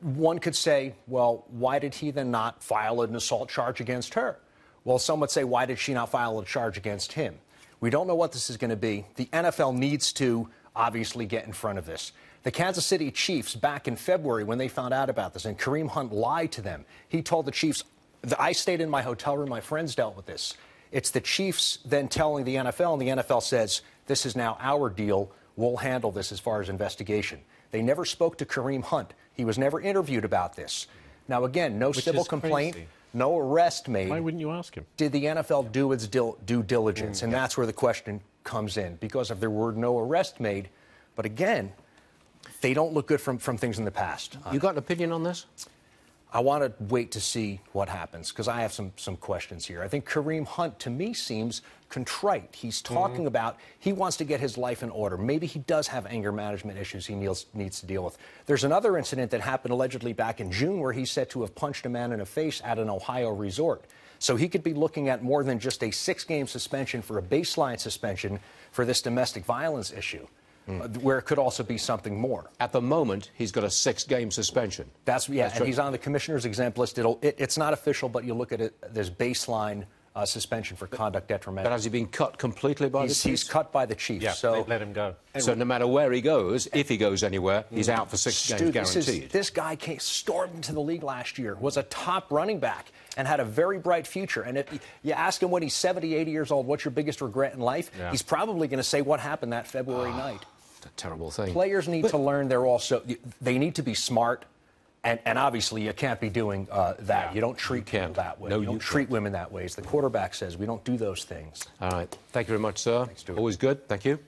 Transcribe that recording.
one could say, well, why did he then not file an assault charge against her? Well, some would say, why did she not file a charge against him? We don't know what this is going to be. The NFL needs to obviously get in front of this. The Kansas City Chiefs, back in February, when they found out about this, and Kareem Hunt lied to them, he told the Chiefs, I stayed in my hotel room, my friends dealt with this. It's the Chiefs then telling the NFL, and the NFL says, this is now our deal. We'll handle this as far as investigation. They never spoke to Kareem Hunt. He was never interviewed about this. Now, again, no Which civil complaint, crazy. no arrest made. Why wouldn't you ask him? Did the NFL do its dil- due Mm, diligence? and that's where the question comes in because if there were no arrest made, but again, they don't look good from, from things in the past. You got an opinion on this? I want to wait to see what happens because I have some some questions here. I think Kareem Hunt to me seems contrite. He's mm-hmm. talking about he wants to get his life in order. Maybe he does have anger management issues he needs, needs to deal with. There's another incident that happened allegedly back in June where he's said to have punched a man in the face at an Ohio resort. So he could be looking at more than just a six-game suspension for a baseline suspension for this domestic violence issue, uh, where it could also be something more. At the moment, he's got a six-game suspension. That's yeah, That's and right. he's on the commissioner's exempt list. It'll, it, it's not official, but you look at it. There's baseline uh, suspension for conduct detrimental. But has he been cut completely by He's, the he's Chiefs? cut by the chief. Yeah, so they've let him go. So no matter where he goes, if he goes anywhere, he's out for six Stu, games this, is- guaranteed. this guy came, stormed into the league last year, was a top running back, and had a very bright future. And if you ask him when he's 70, 80 years old, what's your biggest regret in life? Yeah. He's probably going to say what happened that February night. A terrible thing. Players need to learn they're also, they need to be smart. And, and obviously, you can't be doing uh, that. Yeah. You don't treat people that way. No, you don't you treat can't. women that way. As the quarterback says, we don't do those things. All right. Thank you very much, sir. Stuart. Always good. Thank you.